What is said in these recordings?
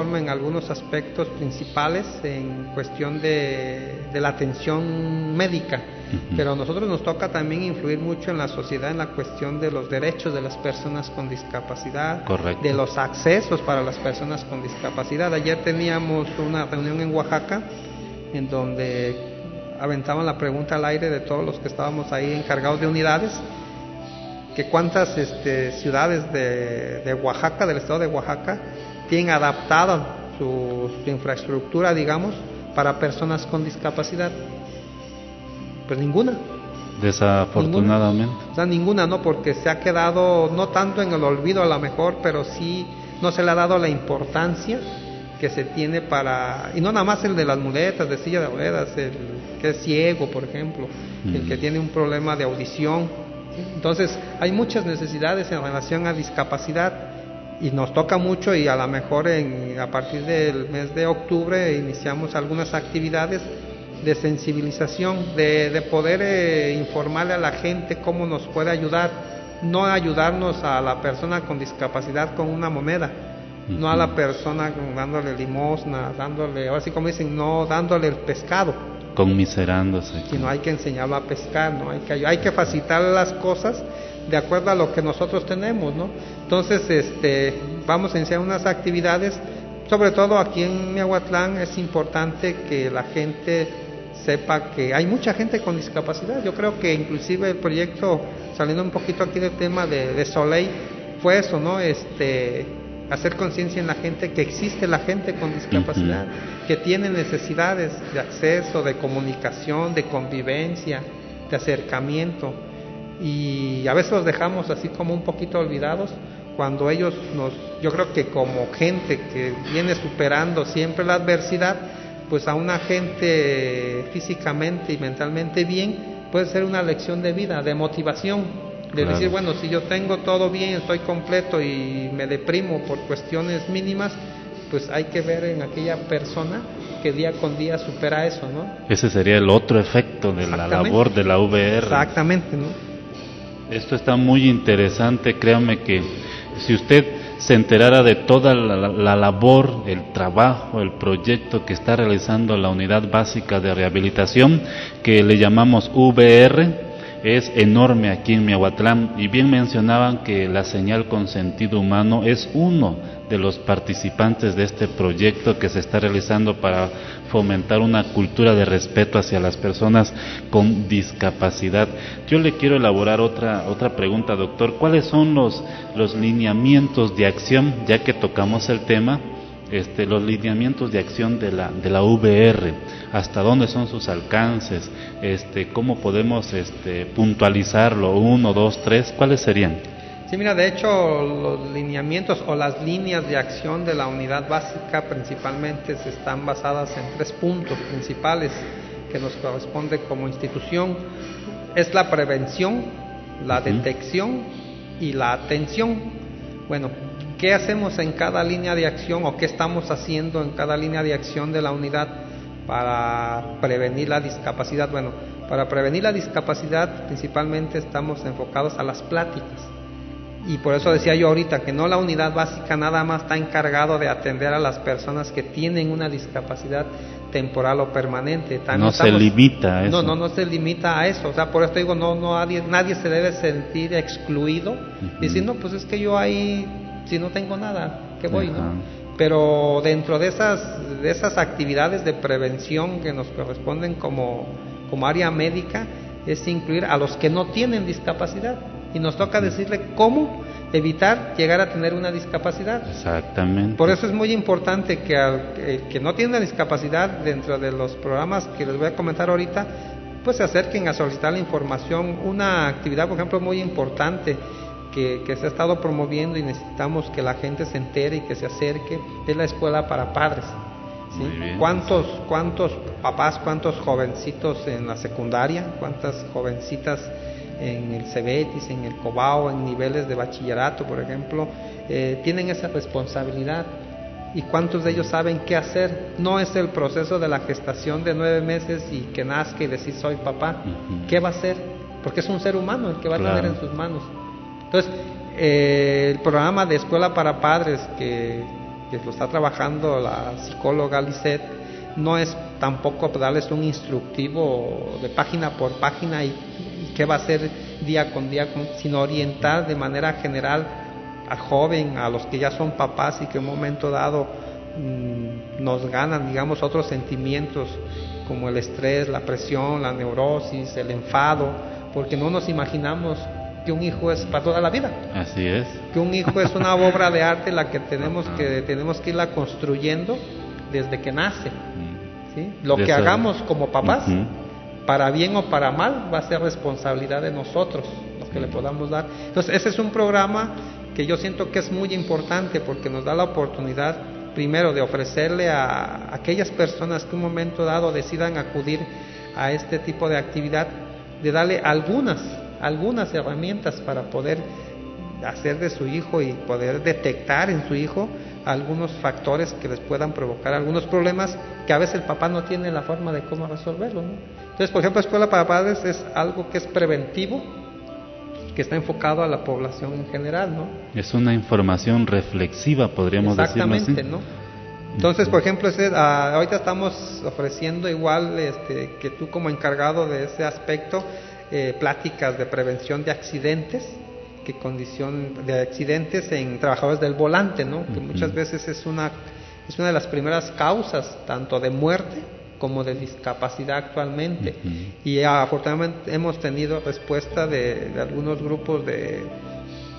en algunos aspectos principales en cuestión de, de la atención médica, pero a nosotros nos toca también influir mucho en la sociedad en la cuestión de los derechos de las personas con discapacidad, de los accesos para las personas con discapacidad. Ayer teníamos una reunión en Oaxaca en donde aventaban la pregunta al aire de todos los que estábamos ahí encargados de unidades, que cuántas este, ciudades de, de Oaxaca, del estado de Oaxaca, tienen adaptada su, infraestructura, digamos, para personas con discapacidad. Pues ninguna. Desafortunadamente. O sea, ninguna, ¿no? Porque se ha quedado, no tanto en el olvido a lo mejor, pero sí no se le ha dado la importancia que se tiene para, y no nada más el de las muletas, de silla de ruedas, el que es ciego, por ejemplo, el que tiene un problema de audición. Entonces, hay muchas necesidades en relación a discapacidad y nos toca mucho y a lo mejor en, a partir del mes de octubre iniciamos algunas actividades de sensibilización, de, poder eh, informarle a la gente cómo nos puede ayudar, no ayudarnos a la persona con discapacidad con una moneda, no a la persona dándole limosna, dándole, ahora sí como dicen, no dándole el pescado. Conmiserándose. Sino hay que enseñarlo a pescar, ¿no? Hay que, hay que facilitar las cosas de acuerdo a lo que nosotros tenemos, ¿no? Entonces, este, vamos a iniciar unas actividades, sobre todo aquí en Miahuatlán es importante que la gente sepa que hay mucha gente con discapacidad. Yo creo que inclusive el proyecto, saliendo un poquito aquí del tema de, de Soleil, fue eso, ¿no? Este, hacer conciencia en la gente que existe la gente con discapacidad, que tiene necesidades de acceso, de comunicación, de convivencia, de acercamiento. Y a veces los dejamos así como un poquito olvidados cuando ellos nos, yo creo que como gente que viene superando siempre la adversidad, pues a una gente físicamente y mentalmente bien puede ser una lección de vida, de motivación, de decir, bueno, si yo tengo todo bien, estoy completo y me deprimo por cuestiones mínimas, pues hay que ver en aquella persona que día con día supera eso, ¿no? Ese sería el otro efecto de la labor de la VR. Exactamente, ¿no? Esto está muy interesante, créame que si usted se enterara de toda la, labor, el trabajo, el proyecto que está realizando la unidad básica de rehabilitación, que le llamamos VR, es enorme aquí en Miahuatlán y bien mencionaban que la señal con sentido humano es uno de los participantes de este proyecto que se está realizando para fomentar una cultura de respeto hacia las personas con discapacidad. Yo le quiero elaborar otra otra pregunta, doctor. ¿Cuáles son los los lineamientos de acción ya que tocamos el tema? Este, los lineamientos de acción de la, de la VR, hasta dónde son sus alcances, este, cómo podemos este, puntualizarlo, uno, dos, tres, ¿cuáles serían? Sí, mira, de hecho los lineamientos o las líneas de acción de la unidad básica principalmente se están basadas en tres puntos principales que nos corresponde como institución. Es la prevención, la detección y la atención. Bueno, ¿Qué hacemos en cada línea de acción o qué estamos haciendo en cada línea de acción de la unidad para prevenir la discapacidad? Bueno, para prevenir la discapacidad principalmente estamos enfocados a las pláticas. Y por eso decía yo ahorita que no la unidad básica nada más está encargado de atender a las personas que tienen una discapacidad temporal o permanente. no se limita a eso. No, no, no se limita a eso. O sea, por esto digo, no, no nadie, nadie se debe sentir excluido. Diciendo, pues es que yo ahí si no tengo nada, ¿qué voy? ¿no? Pero dentro de esas, de esas actividades de prevención que nos corresponden como, como área médica, es incluir a los que no tienen discapacidad. Y nos toca decirle cómo evitar llegar a tener una discapacidad. Exactamente. Por eso es muy importante que al que no tiene discapacidad dentro de los programas que les voy a comentar ahorita, pues se acerquen a solicitar la información. Una actividad, por ejemplo, muy importante que, se ha estado promoviendo y necesitamos que la gente se entere y que se acerque es la escuela para padres. ¿Cuántos, ¿Cuántos papás, cuántos jovencitos en la secundaria, cuántas jovencitas en el Cebetis, en el Cobao, en niveles de bachillerato, por ejemplo, eh, tienen esa responsabilidad? ¿Y cuántos de ellos saben qué hacer? No es el proceso de la gestación de nueve meses y que nazca y decir soy papá. ¿Qué va a hacer? Porque es un ser humano el que va a tener en sus manos. Entonces, eh, el programa de escuela para padres que que lo está trabajando la psicóloga Lisette, no es tampoco darles un instructivo de página por página y, qué va a hacer día con día, sino orientar de manera general al joven, a los que ya son papás y que en un momento dado mm, nos ganan, digamos, otros sentimientos como el estrés, la presión, la neurosis, el enfado, porque no nos imaginamos que un hijo es para toda la vida. Así es. Que un hijo es una obra de arte la que tenemos que tenemos que irla construyendo desde que nace. ¿sí? Lo que hagamos como papás, para bien o para mal, va a ser responsabilidad de nosotros, lo que le podamos dar. Entonces, ese es un programa que yo siento que es muy importante porque nos da la oportunidad primero de ofrecerle a aquellas personas que un momento dado decidan acudir a este tipo de actividad, de darle algunas, algunas herramientas para poder hacer de su hijo y poder detectar en su hijo algunos factores que les puedan provocar algunos problemas que a veces el papá no tiene la forma de cómo resolverlo. Entonces, por ejemplo, Escuela para Padres es algo que es preventivo, que está enfocado a la población en general, ¿no? Es una información reflexiva, podríamos decirlo así. Exactamente, ¿no? Entonces, por ejemplo, ese, ah, ahorita estamos ofreciendo igual este, que tú como encargado de ese aspecto, eh, pláticas de prevención de accidentes, que condición de accidentes en trabajadores del volante, ¿no? Que muchas veces es una es una de las primeras causas tanto de muerte como de discapacidad actualmente. Y afortunadamente hemos tenido respuesta de, algunos grupos de,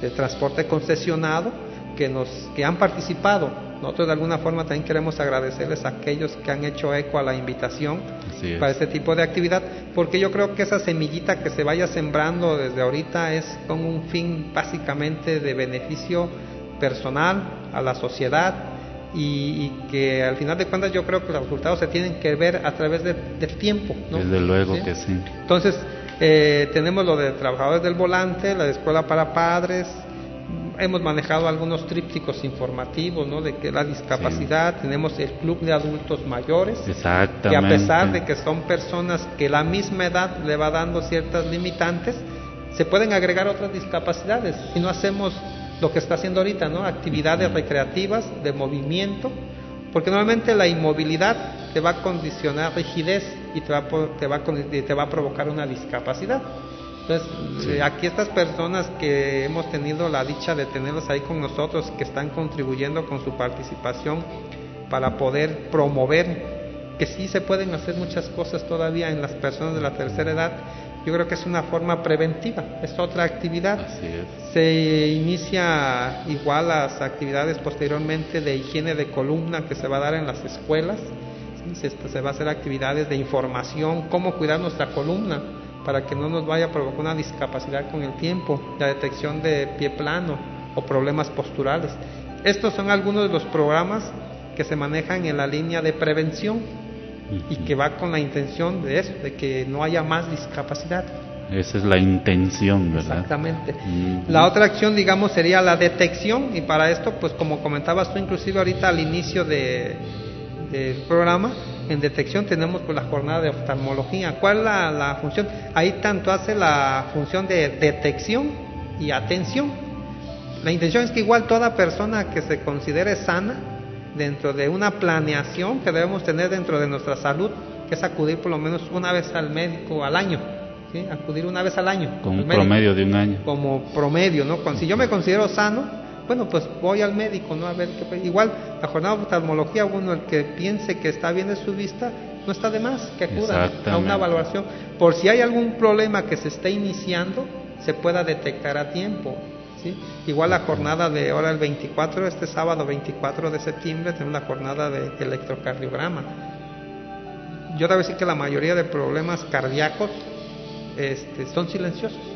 de, transporte concesionado que, nos, que han participado. Nosotros de alguna forma también queremos agradecerles a aquellos que han hecho eco a la invitación para este tipo de actividad, porque yo creo que esa semillita que se vaya sembrando desde ahorita es con un fin básicamente de beneficio personal a la sociedad y, que al final de cuentas yo creo que los resultados se tienen que ver a través del tiempo. Desde luego que sí. Entonces, eh, tenemos lo de trabajadores del volante, la escuela para padres, hemos manejado algunos trípticos informativos, ¿no? De que la discapacidad, tenemos el club de adultos mayores, que a pesar de que son personas que la misma edad le va dando ciertas limitantes, se pueden agregar otras discapacidades si no hacemos lo que está haciendo ahorita, ¿no? Actividades recreativas, de movimiento, porque normalmente la inmovilidad te va a condicionar rigidez y te va, te va, te va a provocar una discapacidad. Entonces, eh, aquí estas personas que hemos tenido la dicha de tenerlos ahí con nosotros, que están contribuyendo con su participación para poder promover que sí se pueden hacer muchas cosas todavía en las personas de la tercera edad, yo creo que es una forma preventiva, es otra actividad. Se inicia igual las actividades posteriormente de higiene de columna que se va a dar en las escuelas, se, se va a hacer actividades de información, cómo cuidar nuestra columna para que no nos vaya a provocar una discapacidad con el tiempo, la detección de pie plano o problemas posturales. Estos son algunos de los programas que se manejan en la línea de prevención y que va con la intención de eso, de que no haya más discapacidad. Esa es la intención, ¿verdad? Exactamente. La otra acción, digamos, sería la detección y para esto, pues como comentabas tú inclusive ahorita al inicio de, del programa, en detección tenemos pues, la jornada de oftalmología. ¿Cuál es la, función? Ahí tanto hace la función de detección y atención. La intención es que igual toda persona que se considere sana, dentro de una planeación que debemos tener dentro de nuestra salud, que es acudir por lo menos una vez al médico al año. ¿sí? Acudir una vez al año. Como promedio de un año. Como promedio, ¿no? si yo me considero sano, bueno, pues voy al médico, ¿no? A ver qué. Igual, la jornada de oftalmología, uno, el que piense que está bien de su vista, no está de más que acuda a una valoración. Por si hay algún problema que se esté iniciando, se pueda detectar a tiempo. ¿sí? Igual la jornada de ahora el 24, este sábado 24 de septiembre, tenemos la jornada de electrocardiograma. Yo debo decir que la mayoría de problemas cardíacos este, son silenciosos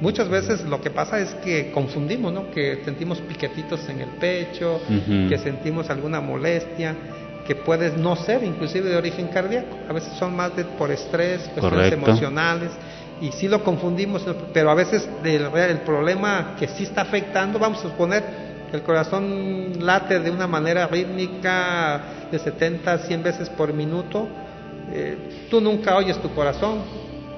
muchas veces lo que pasa es que confundimos, ¿no? Que sentimos piquetitos en el pecho, que sentimos alguna molestia, que puede no ser inclusive de origen cardíaco. A veces son más de, por estrés, cuestiones emocionales, y sí lo confundimos, pero a veces el, el problema que sí está afectando, vamos a suponer, el corazón late de una manera rítmica de 70 a 100 veces por minuto, eh, tú nunca oyes tu corazón,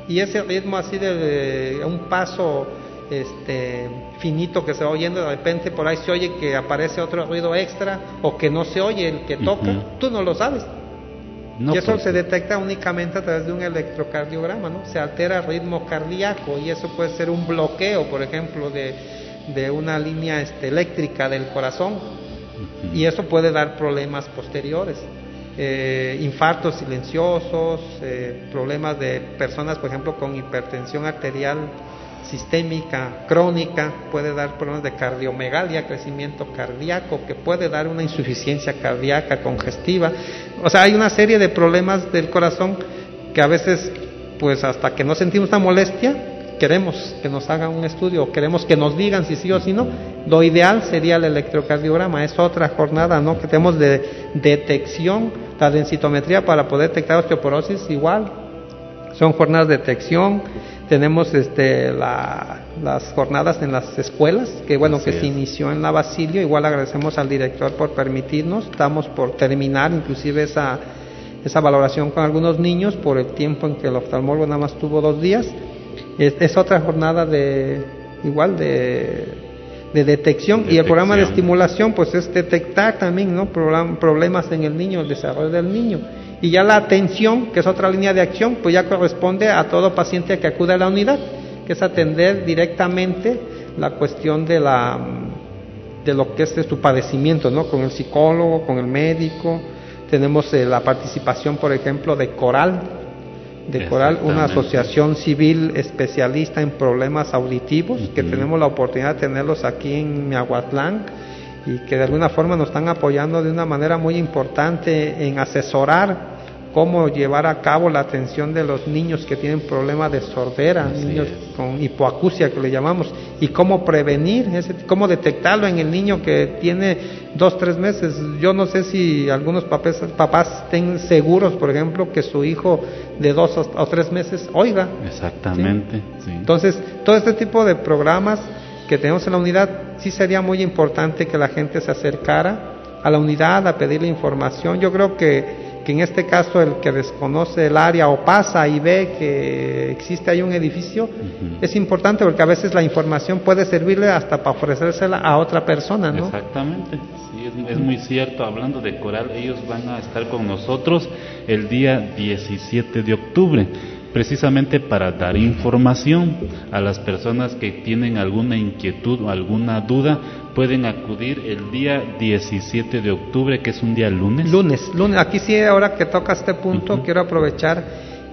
y ese ritmo así de, un paso este, finito que se va oyendo, de repente por ahí se oye que aparece otro ruido extra o que no se oye el que toca, tú no lo sabes. y eso pues. se detecta únicamente a través de un electrocardiograma, ¿no? Se altera el ritmo cardíaco y eso puede ser un bloqueo, por ejemplo, de, de una línea este, eléctrica del corazón y eso puede dar problemas posteriores. Eh, infartos silenciosos, eh, problemas de personas, por ejemplo, con hipertensión arterial sistémica crónica, puede dar problemas de cardiomegalia, crecimiento cardíaco, que puede dar una insuficiencia cardíaca congestiva. O sea, hay una serie de problemas del corazón que a veces, pues hasta que no sentimos una molestia, queremos que nos hagan un estudio, queremos que nos digan si sí o si no. Lo ideal sería el electrocardiograma, es otra jornada, ¿no? Que tenemos de detección, la densitometría para poder detectar osteoporosis igual. Son jornadas de detección, tenemos este, las jornadas en las escuelas, que bueno, que se inició en la Basilio. Igual agradecemos al director por permitirnos. Estamos por terminar inclusive esa, esa valoración con algunos niños por el tiempo en que el oftalmólogo nada más tuvo dos días. Es, otra jornada de igual de, de detección. y el programa de estimulación pues es detectar también ¿no? problemas en el niño, el desarrollo del niño. Y ya la atención, que es otra línea de acción, pues ya corresponde a todo paciente que acude a la unidad, que es atender directamente la cuestión de la de lo que es su padecimiento, ¿no? Con el psicólogo, con el médico. Tenemos eh, la participación, por ejemplo, de Coral, de Coral, una asociación civil especialista en problemas auditivos, que tenemos la oportunidad de tenerlos aquí en Miahuatlán y que de alguna forma nos están apoyando de una manera muy importante en asesorar cómo llevar a cabo la atención de los niños que tienen problemas de sordera, niños con hipoacusia que le llamamos, y cómo prevenir, ese, cómo detectarlo en el niño que tiene dos, tres meses. Yo no sé si algunos papás, papás estén seguros, por ejemplo, que su hijo de dos o, tres meses oiga. Exactamente. Entonces, todo este tipo de programas que tenemos en la unidad, sí sería muy importante que la gente se acercara a la unidad a pedir la información. Yo creo que que en este caso el que desconoce el área o pasa y ve que existe ahí un edificio, es importante porque a veces la información puede servirle hasta para ofrecérsela a otra persona, ¿no? Exactamente, sí, es, muy cierto. Hablando de Coral, ellos van a estar con nosotros el día 17 de octubre precisamente para dar información a las personas que tienen alguna inquietud o alguna duda, pueden acudir el día 17 de octubre, que es un día lunes. Lunes, lunes. Aquí sí, ahora que toca este punto, quiero aprovechar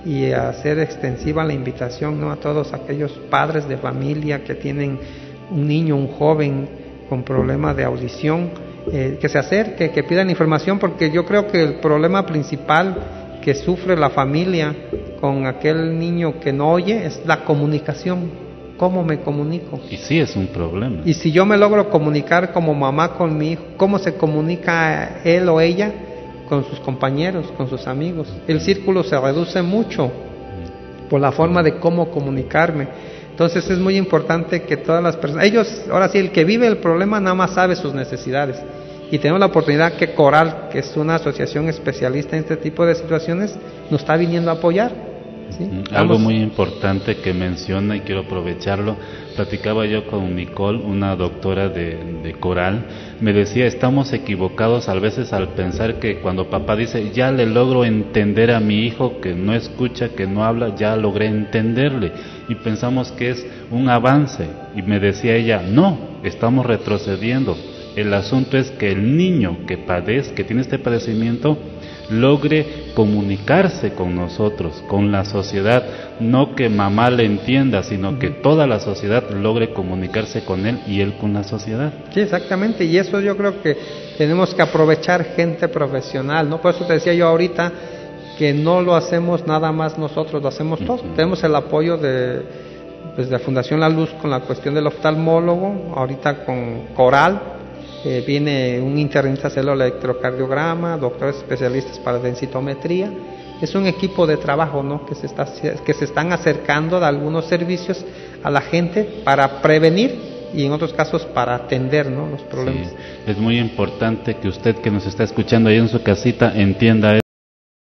y hacer extensiva la invitación ¿no? a todos aquellos padres de familia que tienen un niño, un joven con problemas de audición, eh, que se acerque, que pidan información, porque yo creo que el problema principal que sufre la familia con aquel niño que no oye es la comunicación. ¿Cómo me comunico? Y sí es un problema. Y si yo me logro comunicar como mamá con mi hijo, ¿cómo se comunica él o ella con sus compañeros, con sus amigos? El círculo se reduce mucho por la forma de cómo comunicarme. Entonces es muy importante que todas las personas, ellos, ahora sí, el que vive el problema nada más sabe sus necesidades. Y tenemos la oportunidad que Coral, que es una asociación especialista en este tipo de situaciones, nos está viniendo a apoyar algo muy importante que menciona y quiero aprovecharlo, platicaba yo con Nicole, una doctora de, coral, me decía, estamos equivocados a veces al pensar que cuando papá dice, ya le logro entender a mi hijo que no escucha, que no habla, ya logré entenderle, y pensamos que es un avance, y me decía ella, no, estamos retrocediendo, el asunto es que el niño que padece, que tiene este padecimiento, logre comunicarse con nosotros, con la sociedad, no que mamá le entienda, sino que toda la sociedad logre comunicarse con él y él con la sociedad. Sí, exactamente, y eso yo creo que tenemos que aprovechar gente profesional, ¿no? Por eso te decía yo ahorita que no lo hacemos nada más nosotros, lo hacemos todos. Tenemos el apoyo de, pues, de Fundación La Luz con la cuestión del oftalmólogo, ahorita con Coral, eh, viene un internista a hacer el electrocardiograma, doctores especialistas para densitometría. Es un equipo de trabajo ¿no? que, se está, que se están acercando de algunos servicios a la gente para prevenir y en otros casos para atender ¿no? los problemas. es muy importante que usted que nos está escuchando ahí en su casita entienda